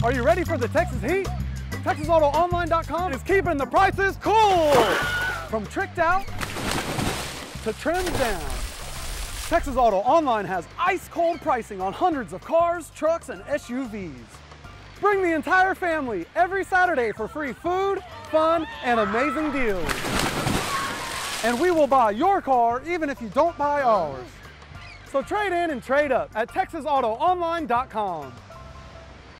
Are you ready for the Texas heat? TexasAutoOnline.com is keeping the prices cool. From tricked out to trimmed down. Texas Auto Online has ice cold pricing on hundreds of cars, trucks, and SUVs. Bring the entire family every Saturday for free food, fun, and amazing deals. And we will buy your car even if you don't buy ours. So trade in and trade up at TexasAutoOnline.com.